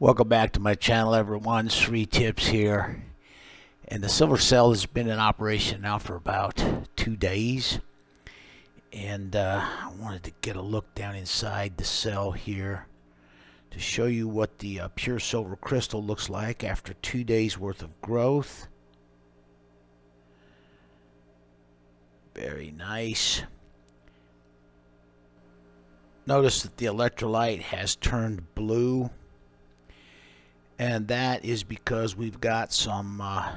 Welcome back to my channel everyone, sreetips here. And the silver cell has been in operation now for about two days. And uh, I wanted to get a look down inside the cell here to show you what the uh, pure silver crystal looks like after two days worth of growth. Very nice. Notice that the electrolyte has turned blue and that is because we've got some uh,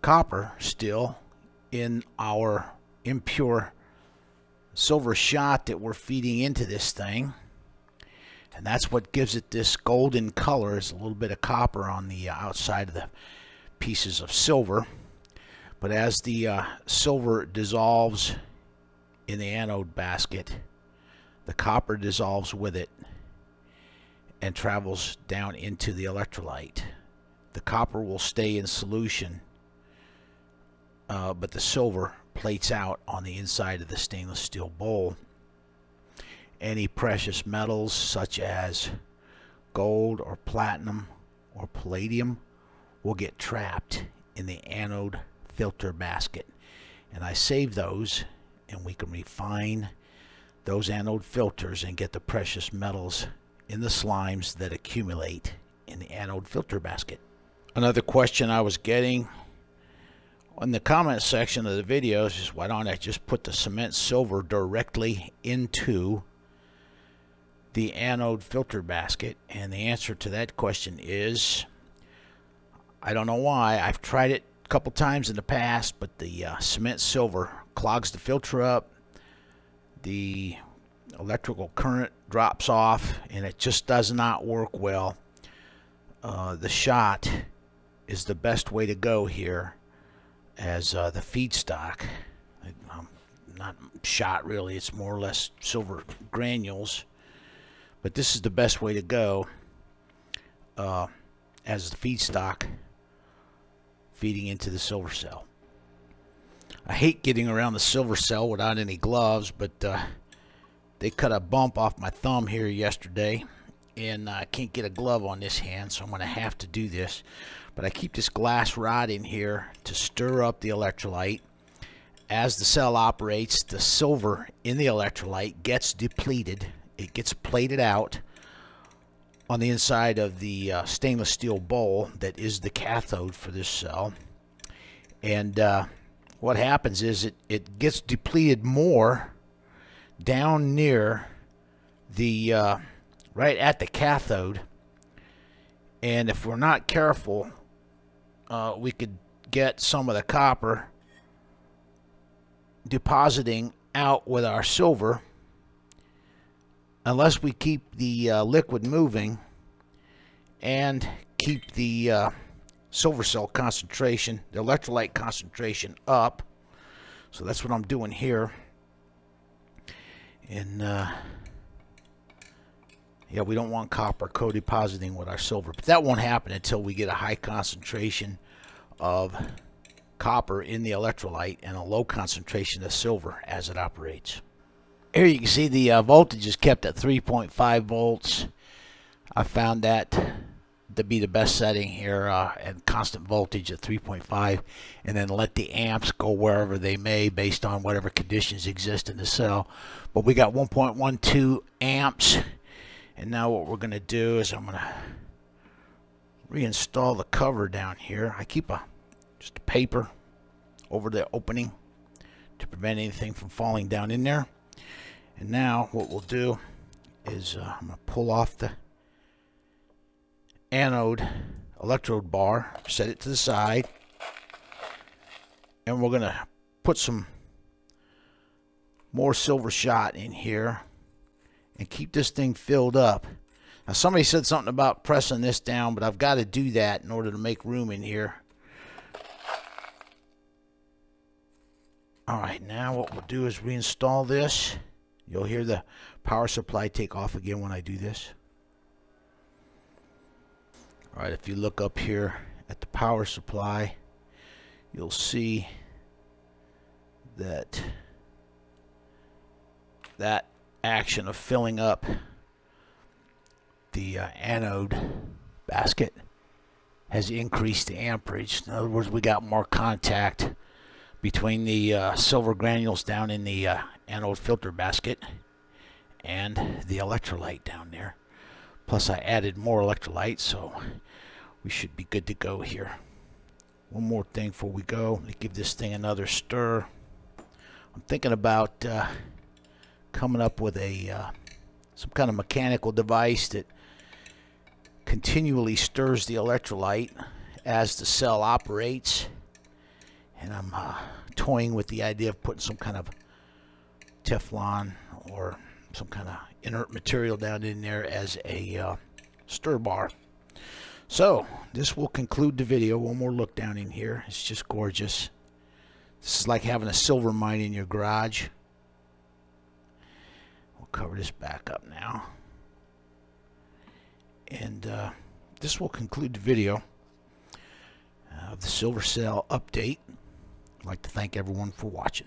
copper still in our impure silver shot that we're feeding into this thing. And that's what gives it this golden color is a little bit of copper on the outside of the pieces of silver. But as the uh, silver dissolves in the anode basket the copper dissolves with it and travels down into the electrolyte. The copper will stay in solution, uh, but the silver plates out on the inside of the stainless steel bowl. Any precious metals such as gold or platinum or palladium will get trapped in the anode filter basket. And I save those and we can refine those anode filters and get the precious metals in the slimes that accumulate in the anode filter basket. Another question I was getting in the comment section of the videos is why don't I just put the cement silver directly into the anode filter basket? And the answer to that question is I don't know why. I've tried it a couple times in the past but the uh, cement silver clogs the filter up. The electrical current drops off and it just does not work well. Uh, the shot is the best way to go here as uh, the feedstock. Um, not shot really, it's more or less silver granules. But this is the best way to go uh, as the feedstock feeding into the silver cell. I hate getting around the silver cell without any gloves, but uh, they cut a bump off my thumb here yesterday and I can't get a glove on this hand so I'm going to have to do this. But I keep this glass rod in here to stir up the electrolyte. As the cell operates the silver in the electrolyte gets depleted. It gets plated out on the inside of the uh, stainless steel bowl that is the cathode for this cell. And uh, what happens is it, it gets depleted more down near the uh, right at the cathode. And if we're not careful uh, we could get some of the copper depositing out with our silver. Unless we keep the uh, liquid moving and keep the uh, silver cell concentration the electrolyte concentration up. So that's what I'm doing here and uh, yeah, we don't want copper co-depositing with our silver. But that won't happen until we get a high concentration of copper in the electrolyte and a low concentration of silver as it operates. Here you can see the uh, voltage is kept at 3.5 volts. I found that to be the best setting here uh, and constant voltage at 3.5 and then let the amps go wherever they may based on whatever conditions exist in the cell. But we got 1.12 amps and now what we're gonna do is I'm gonna reinstall the cover down here. I keep a just a paper over the opening to prevent anything from falling down in there. And now what we'll do is uh, I'm gonna pull off the anode electrode bar, set it to the side, and we're going to put some more silver shot in here and keep this thing filled up. Now somebody said something about pressing this down, but I've got to do that in order to make room in here. Alright, now what we'll do is reinstall this. You'll hear the power supply take off again when I do this. All right, if you look up here at the power supply, you'll see that that action of filling up the uh, anode basket has increased the amperage. In other words, we got more contact between the uh, silver granules down in the uh, anode filter basket and the electrolyte down there. Plus I added more electrolyte, so we should be good to go here. One more thing before we go, let give this thing another stir. I'm thinking about uh, coming up with a uh, some kind of mechanical device that continually stirs the electrolyte as the cell operates. And I'm uh, toying with the idea of putting some kind of Teflon or some kind of inert material down in there as a uh, stir bar. So, this will conclude the video. One more look down in here. It's just gorgeous. This is like having a silver mine in your garage. We'll cover this back up now. And uh, this will conclude the video of the Silver Cell update. I'd like to thank everyone for watching.